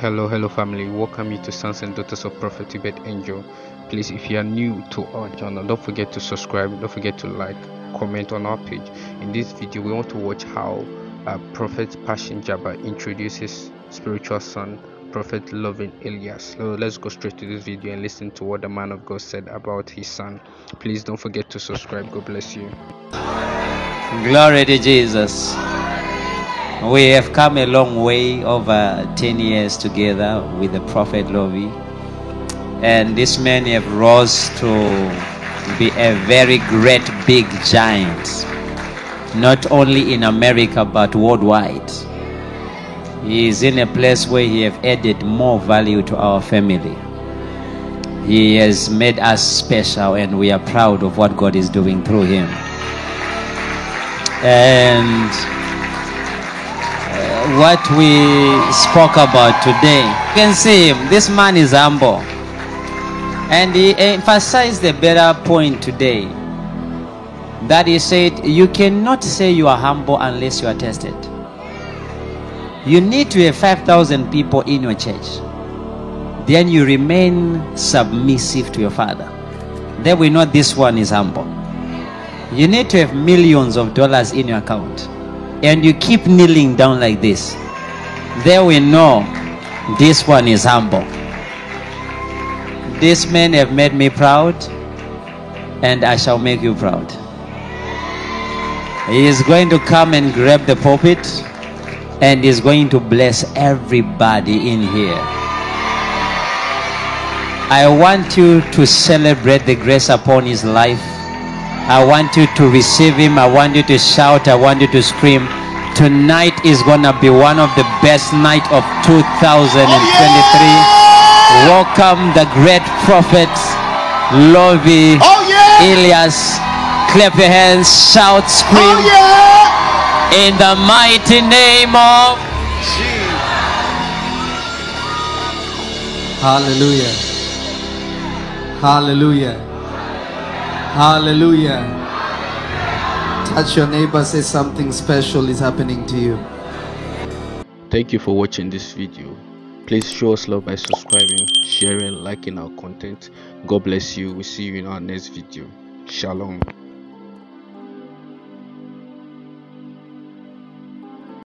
hello hello family. Welcome you to sons and daughters of prophet Uebert angel. Please if you are new to our channel don't forget to subscribe. Don't forget to like comment on our page. In this video we want to watch how uh, prophet Passion Java introduces spiritual son prophet Lovy Elias. So let's go straight to this video and listen to what the man of god said about his son. Please don't forget to subscribe. God bless you. Glory to Jesus. We have come a long way over 10 years together with the Prophet Lovy. And this man have rose to be a very great big giant, not only in America but worldwide. He is in a place where he have added more value to our family. He has made us special and we are proud of what God is doing through him and what we spoke about today. You can see him. This man is humble. And he emphasized the better point today that he said, You cannot say you are humble unless you are tested. You need to have 5,000 people in your church. Then you remain submissive to your father. Then we know this one is humble. You need to have millions of dollars in your account. And you keep kneeling down like this. There we know this one is humble. These men have made me proud, and I shall make you proud. He is going to come and grab the pulpit, and is going to bless everybody in here. I want you to celebrate the grace upon his life. I want you to receive him. I want you to shout. I want you to scream. Tonight is going to be one of the best night of 2023. Welcome the great prophet Lovy Oh yeah! Elias. Clap your hands, shout, scream Oh yeah! in the mighty name of Jesus. Hallelujah. Hallelujah. Hallelujah. Touch your neighbor, say something special is happening to you. Thank you for watching this video. Please show us love by subscribing, sharing, liking our content. God bless you. We'll see you in our next video. Shalom.